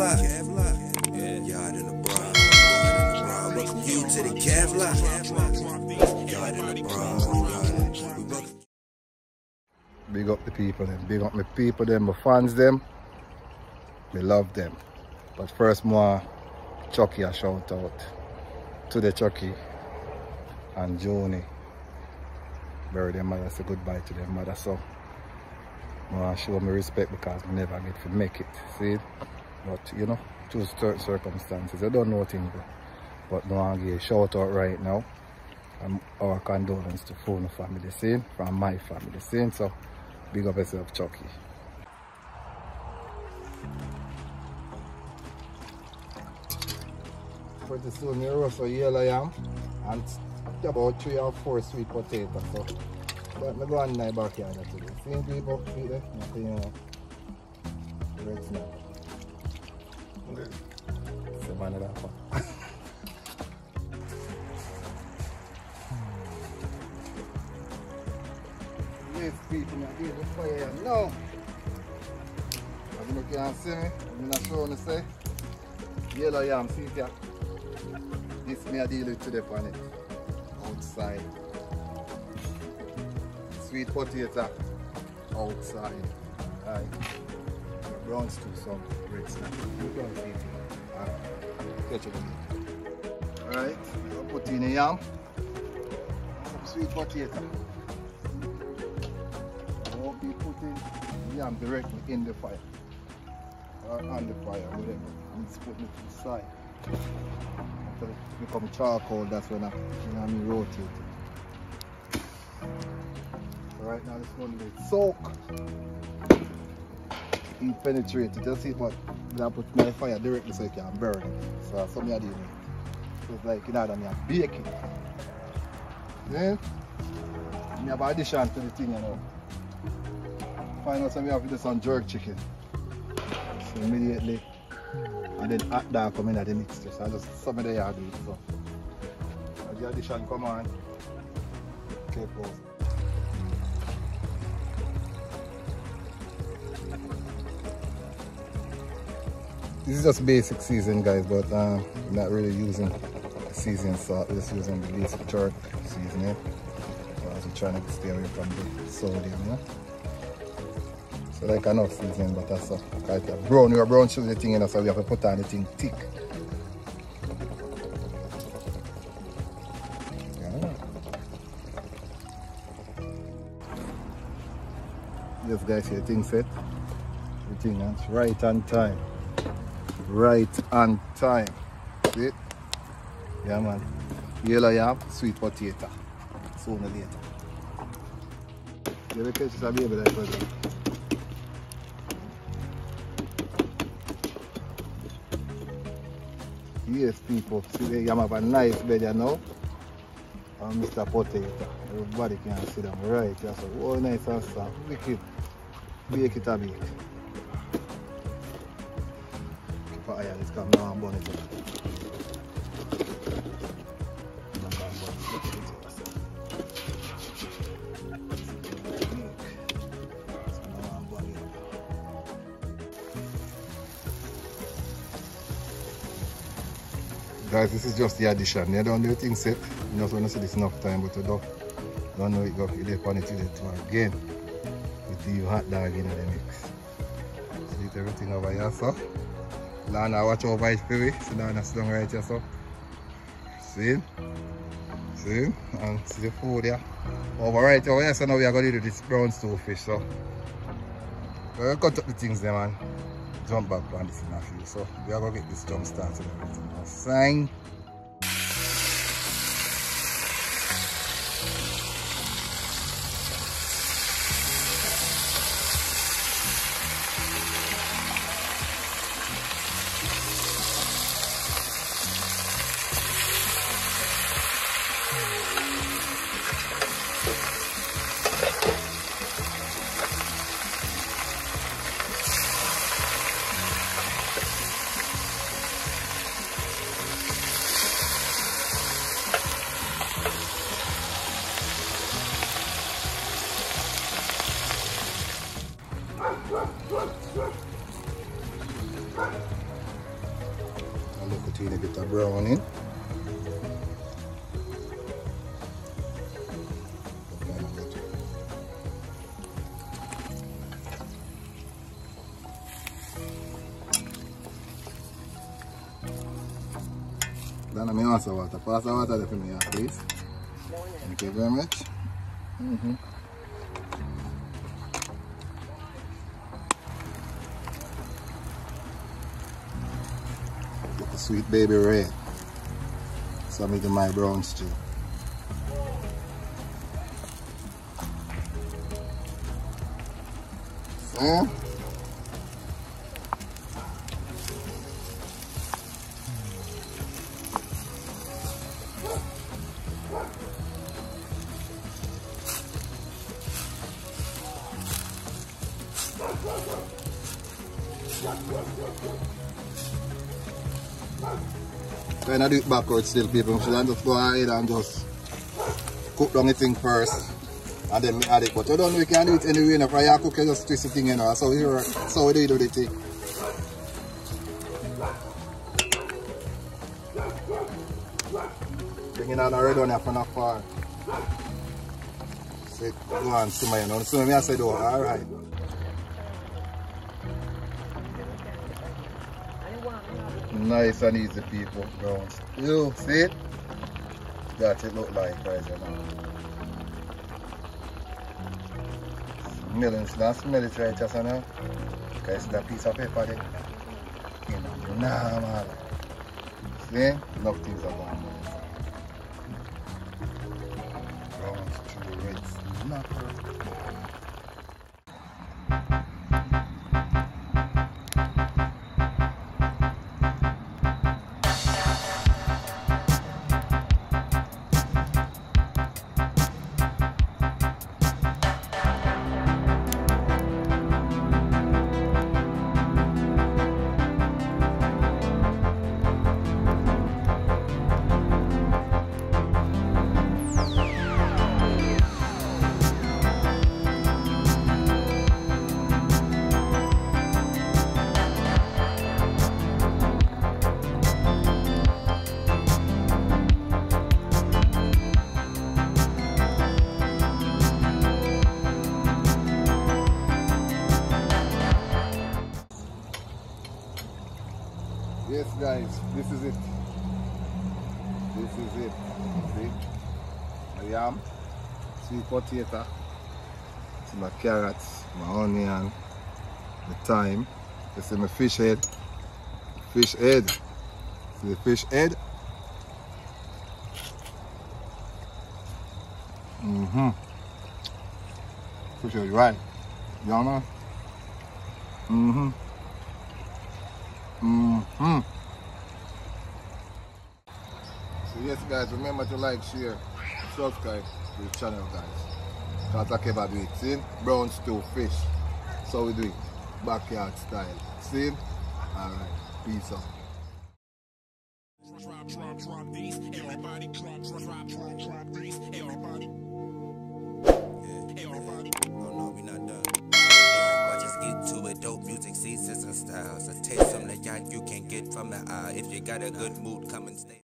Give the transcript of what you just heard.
Kevlar. Yaad and Abroad. Yard in the bra. Welcome you to the Kevlar. Yard in the bra. Big up the people them. Big up my people them, my fans them. Me love them. But first more Chucky a shout out. To the Chucky and Joni. Bury them mother, say goodbye to them mother. So I show me respect because I never get to make it. See? But you know, certain circumstances. I don't know things. But I want to give a shout out right now. And our condolence to phone family, see? From my family, see? So big up yourself, Chucky. Pretty soon you roast a yellow yam and about three or four sweet potatoes. So but me go on in my backyard today. See people, see? Nothing, you know. Red snap. The fire now. As you can see me, I'm not sure to say. Yellow yam, see it here. This me I deal with today on it. Outside. Sweet potato outside. Right. Brown stew, some red snap. You can see it. It again. Alright. I'll put in a yam. Sweet potato. I won't be putting the yam directly in the fire. Or on the fire, whatever. I'm just putting it to the side. Until it become charcoal, that's when I, you know, I mean, rotate it. So right now this one will soak. Penetrate it, just see but I put my fire directly so it can burn it. So that's something I do. So it's like, you know, I bake it. Yeah? I have addition to the thing, you know. Find out some we have do some jerk chicken. So immediately, and then hot dog come in at the mixture. So I just some of the yard do it. So the addition come on, okay, pause. This is just basic season guys, but um, not really using seasoning salt, just using the basic jerk seasoning. So I was trying to stay away from the sodium, yeah? So like enough seasoning, but that's. Because it's brown, your brown sugar thing, you know, so we have to put on the thing thick. Yeah. Yes guys, your thing set. The thing that's right on time. Right on time. See? Yeah man. Yellow yam, sweet potato. Sooner later. You ever catch this baby like that? Yes, people, see the yam have a nice bed here now. And Mr. Potato. Everybody can see them right. That's all nice and soft. Wicked. Bake it a bake. Keep an eye on this come now and burn it up. Guys, this is just the addition. You don't do thing set. Eh? You just want to see this enough time, but you don't, don't know it go. You dip on it, you again. With the hot dog in the mix. See everything over here, so. Lana, watch over it for me. So Lana sit down right here, so. See? See? And see the food here. Over right over here, so now we are going to do this brown fish, so. We're going to cut up the things there, man jump back on this in a few. So we are gonna get this jump started and everything. Sign. A little teeny bit of brown in. Dana mi also water. Pass the water me, please. Thank you very much. Mm -hmm. Sweet baby red. So I'm eating my brown stew. See? Trying I do it backwards still people. so I just go ahead and just cook down the thing first and then add it. But you don't know you can do it anyway enough. Right? You cook you just twist the thing you know. So work. So we do the thing. Bring it on the red one here from afar. Sit, go on, simmer you know. So me I say do alright. Nice and easy people, brown. You see it? That it look like right now. Millions, not smell it right just now. Because it's a piece of paper there. You know, nah man. See? Enough things are gone. Browns, chili, reds. Not perfect. Yes guys, this is it. This is it. See? Yam, sweet potato, my carrots, my onion, the thyme. You see my fish head. Fish head. See the fish head? Mm-hmm. Fish head, right. You know? Mm-hmm. Mm-hmm. So yes guys, remember to like, share, subscribe to the channel guys. Cause I kebab do it. See? Brown stew fish. So we do it. Backyard style. See? Alright. Peace out. Drop, drop, drop these. Everybody drop, drop, drop, drop, drop these. Everybody, everybody. Oh no, we not done. Dope music, seasons and styles. A taste from the yacht you can't get from the eye. If you got a good mood, come and stay.